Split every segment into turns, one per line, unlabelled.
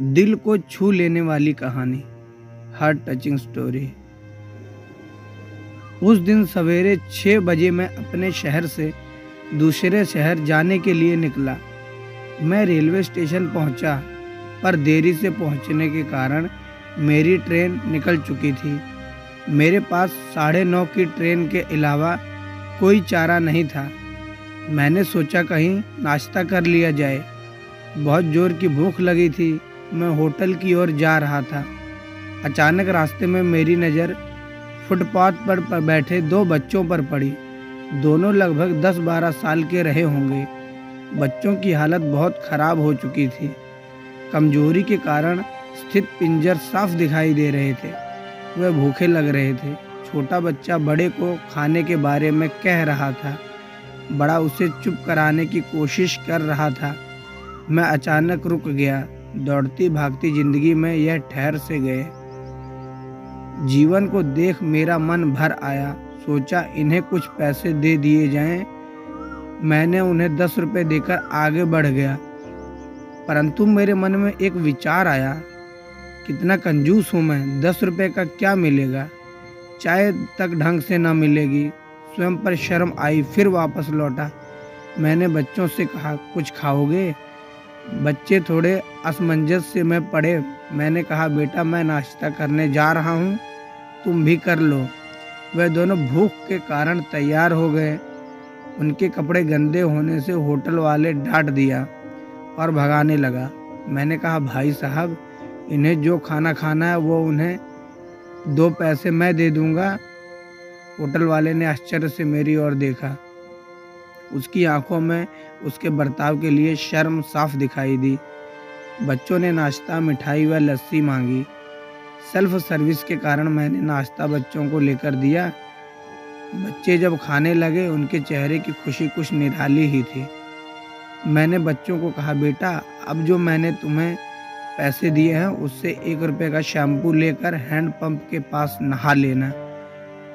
दिल को छू लेने वाली कहानी हार्ट टचिंग स्टोरी उस दिन सवेरे छः बजे मैं अपने शहर से दूसरे शहर जाने के लिए निकला। मैं रेलवे स्टेशन पहुँचा, पर देरी से पहुँचने के कारण मेरी ट्रेन निकल चुकी थी। मेरे पास साढ़े नौ की ट्रेन के अलावा कोई चारा नहीं था। मैंने सोचा कहीं नाश्ता कर लिया जाए। बहुत ज़ोर की भूख लगी थी मैं होटल की ओर जा रहा था। अचानक रास्ते में मेरी नज़र फुटपाथ पर, बैठे दो बच्चों पर पड़ी। दोनों लगभग 10-12 साल के रहे होंगे। बच्चों की हालत बहुत ख़राब हो चुकी थी। कमज़ोरी के कारण स्थित पिंजर साफ़ दिखाई दे रहे थे। वह भूखे लग रहे थे। छोटा बच्चा बड़े को खाने के बारे में कह रहा था। बड़ा उसे चुप कराने की कोशिश कर रहा था। मैं अचानक रुक गया। दौड़ती भागती ज़िंदगी में यह ठहर से गए। जीवन को देख मेरा मन भर आया। सोचा, इन्हें कुछ पैसे दे दिए जाएँ। मैंने उन्हें दस रुपए देकर आगे बढ़ गया। परंतु मेरे मन में एक विचार आया, कितना कंजूस हूँ मैं, दस रुपए का क्या मिलेगा? चाय तक ढंग से ना मिलेगी। स्वयं पर शर्म आई, फिर वापस लौटा। मैंने बच्चों से कहा, कुछ खाओगे? बच्चे थोड़े असमंजस से मैं पड़े। मैंने कहा, बेटा, मैं नाश्ता करने जा रहा हूँ। तुम भी कर लो। वह दोनों भूख के कारण तैयार हो गए। उनके कपड़े गंदे होने से होटल वाले डांट दिया और भगाने लगा। मैंने कहा, भाई साहब, इन्हें जो खाना खाना है, वो उन्हें दो पैसे मैं दे दूँगा। होटल वाले ने आश्चर्य से मेरी ओर देखा। उसकी आँखों में उसके बर्ताव के लिए शर्म साफ़ दिखाई दी। बच्चों ने नाश्ता, मिठाई व लस्सी मांगी। सेल्फ सर्विस के कारण मैंने नाश्ता बच्चों को लेकर दिया। बच्चे जब खाने लगे, उनके चेहरे की खुशी कुछ निराली ही थी। मैंने बच्चों को कहा, बेटा, अब जो मैंने तुम्हें पैसे दिए हैं, उससे एक रुपये का शैम्पू लेकर हैंडपम्प के पास नहा लेना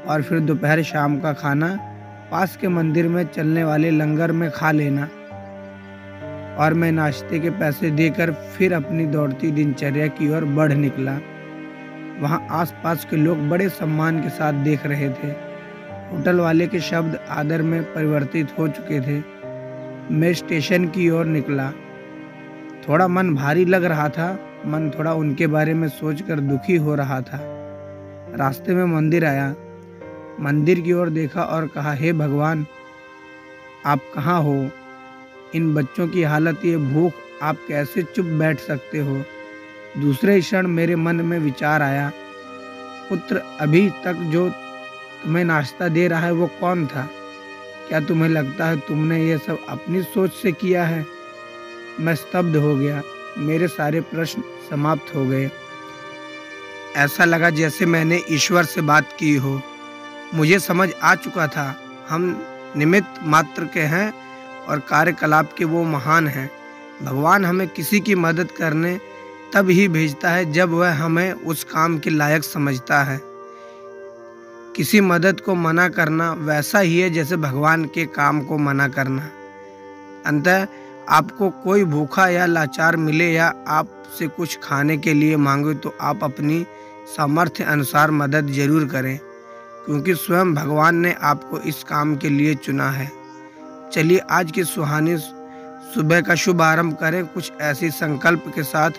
और फिर दोपहर शाम का खाना पास के मंदिर में चलने वाले लंगर में खा लेना। और मैं नाश्ते के पैसे देकर फिर अपनी दौड़ती दिनचर्या की ओर बढ़ निकला। वहाँ आसपास के लोग बड़े सम्मान के साथ देख रहे थे। होटल वाले के शब्द आदर में परिवर्तित हो चुके थे। मैं स्टेशन की ओर निकला। थोड़ा मन भारी लग रहा था। मन थोड़ा उनके बारे में सोचकर दुखी हो रहा था। रास्ते में मंदिर आया। मंदिर की ओर देखा और कहा, हे hey भगवान, आप कहाँ हो? इन बच्चों की हालत ये भूख, आप कैसे चुप बैठ सकते हो? दूसरे क्षण मेरे मन में विचार आया, पुत्र, अभी तक जो तुम्हें नाश्ता दे रहा है वो कौन था? क्या तुम्हें लगता है तुमने ये सब अपनी सोच से किया है? मैं स्तब्ध हो गया। मेरे सारे प्रश्न समाप्त हो गए। ऐसा लगा जैसे मैंने ईश्वर से बात की हो। मुझे समझ आ चुका था। हम निमित्त मात्र के हैं और कार्यकलाप के वो महान हैं। भगवान हमें किसी की मदद करने तब ही भेजता है जब वह हमें उस काम के लायक समझता है। किसी मदद को मना करना वैसा ही है जैसे भगवान के काम को मना करना। अंतः आपको कोई भूखा या लाचार मिले या आपसे कुछ खाने के लिए मांगे तो आप अपनी सामर्थ्य अनुसार मदद ज़रूर करें। क्योंकि स्वयं भगवान ने आपको इस काम के लिए चुना है। चलिए आज की सुहानी सुबह का शुभ आरंभ करें। कुछ ऐसी संकल्प के साथ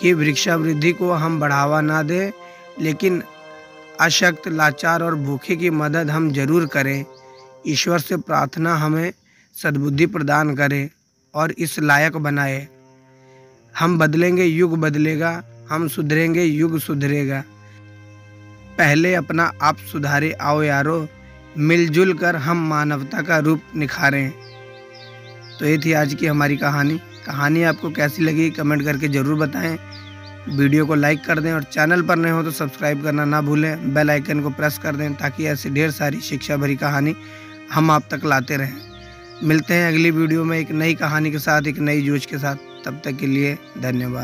कि वृक्षावृद्धि को हम बढ़ावा ना दें, लेकिन अशक्त, लाचार और भूखे की मदद हम ज़रूर करें। ईश्वर से प्रार्थना हमें सद्बुद्धि प्रदान करे और इस लायक बनाए। हम बदलेंगे, युग बदलेगा, हम सुधरेंगे, युग सुधरेगा। पहले अपना आप सुधारे, आओ यारो, मिलजुल कर हम मानवता का रूप निखारें। तो ये थी आज की हमारी कहानी। कहानी आपको कैसी लगी, कमेंट करके ज़रूर बताएँ। वीडियो को लाइक कर दें और चैनल पर नए हो तो सब्सक्राइब करना ना भूलें। बेल आइकन को प्रेस कर दें ताकि ऐसी ढेर सारी शिक्षा भरी कहानी हम आप तक लाते रहें। मिलते हैं अगली वीडियो में एक नई कहानी के साथ, एक नई जोश के साथ। तब तक के लिए धन्यवाद।